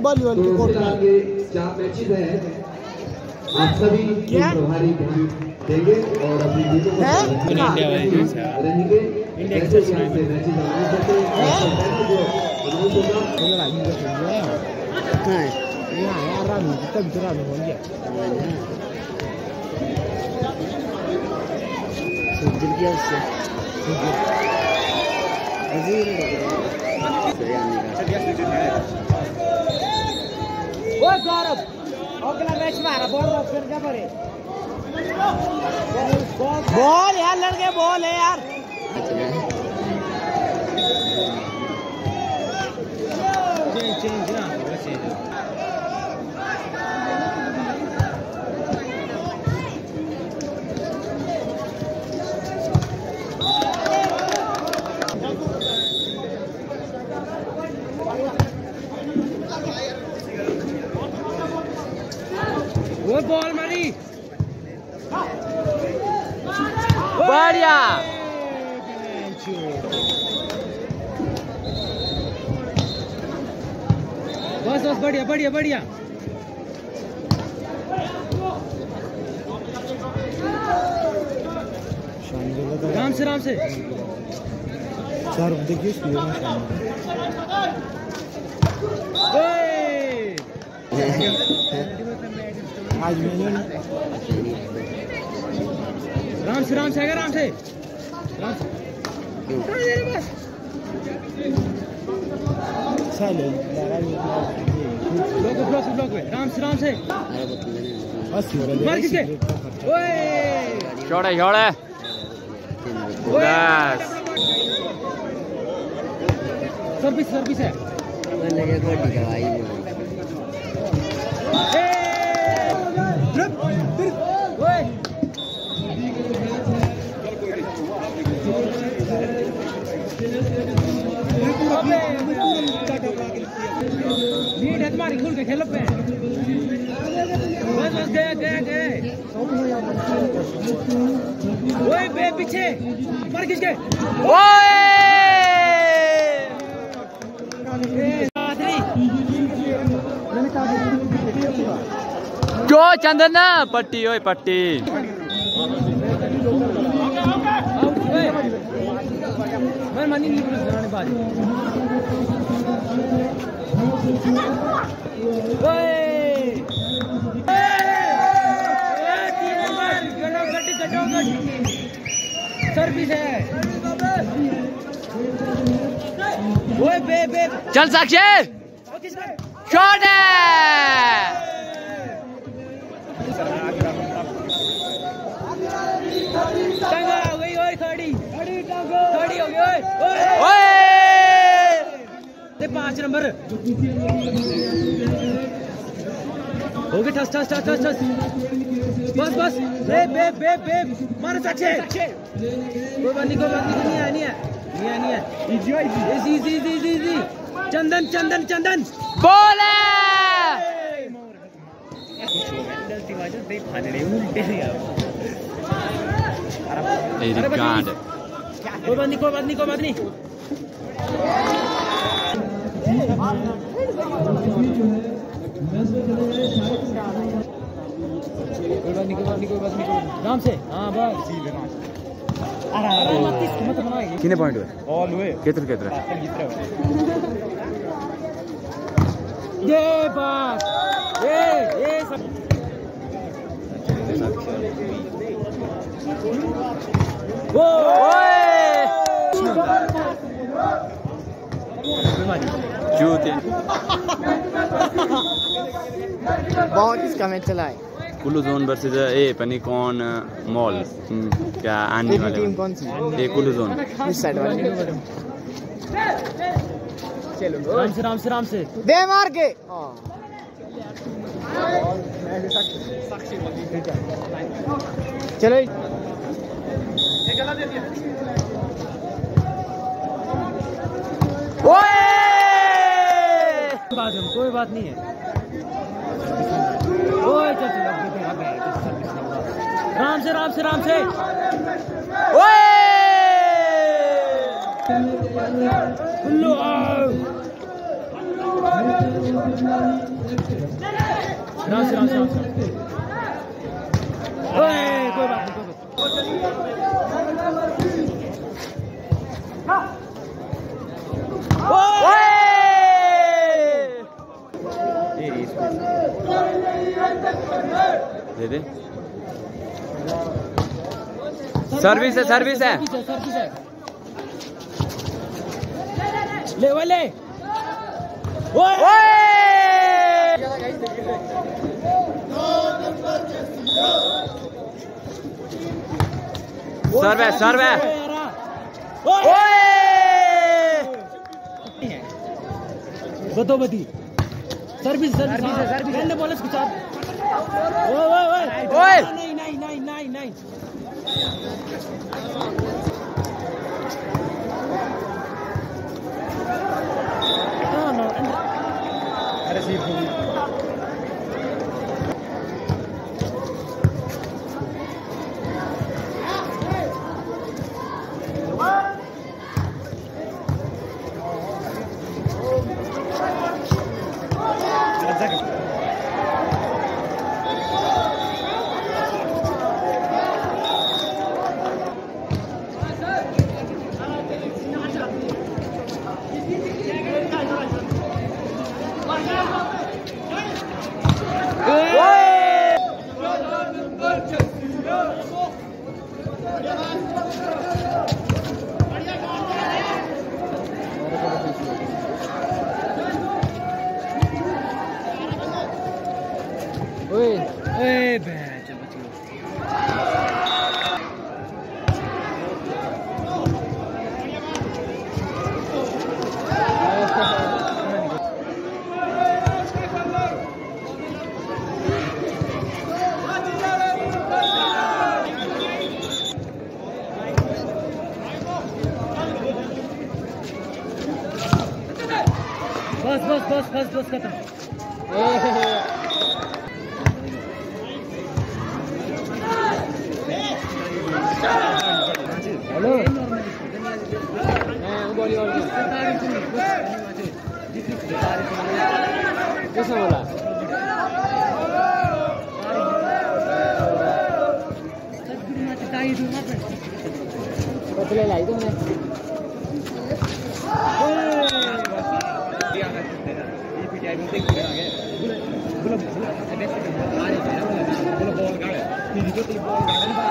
Volleyball की court. में चार मैचेस हैं। आप सभी प्रभारी देंगे और अपनी जीतों को हैं? कहाँ? रहेंगे। जैसे यहाँ से मैचेस अनाउंस होते हैं? अनाउंस होगा ओ गौरव अगला मैच में आ रहा बॉल बॉक्स कर क्या करे बॉल यार, लड़के बॉल है यार। चेंज चेंज ना चेंज वो बॉल मारी। बढ़िया। बस बस बढ़िया बढ़िया बढ़िया। राम से राम से। चार देखिए स्पीड में! आज मैंने राम से राम से आएगा राम से। राम से। बस ब्लॉक ब्लॉक ब्लॉक में राम से राम से। मार किसके ओए। छोड़े छोड़े बस। सर्विस सर्विस है। ओए है तुम्हारी के खेलो पे। बस बस गया गया गया ओए बे पीछे। पर किसके ओए। जो चंदन पट्टी ओए पट्टी। मैं मानी नहीं बाज सर्विस है चल साक्षी। शॉट है टंगा हो गई ओए खड़ी खड़ी हो गई ओए ओए ओए ते पाँच नंबर। हो गए ठस ठस ठस ठस ठस। बस बस। बे बे बे बे मार सचे। कोई बात नहीं कोई बात नहीं नहीं है नहीं है नहीं है नहीं है easy easy easy easy easy easy Chandan Chandan Chandan. Ball! है अरे God. कोई बात राम से हाँ बस कितने पॉइंट हुए? ऑल हुए। कितने कितने? ये बात। ये ये सब। वो। जूते बहुत इसका मैच चला है कुल्लू जोन वर्सेस ए पनी कौन मॉल। क्या आने वाले टीम कौन सी ए कुल्लू जोन। इस साइड वाली। राम से राम से राम से। दे मार के। हाँ। चलो। कोई बात नहीं है। राम से राम से राम से। राम से राम से राम से। कोई बात नहीं, कोई बात दे सर्विस है सर्विस है। ले वाले सर्व है सर्व है। सर्विस सर्विस सर्विस बोले उसके Oi! Oi! Nine, nine, nine, nine, nine. Bas, bas, bas, bas, bas, kata. Hello. ¿Qué es eso? ¿Qué es eso? ¿Qué es eso? ¿Qué es eso? बोला बोला बोला बोला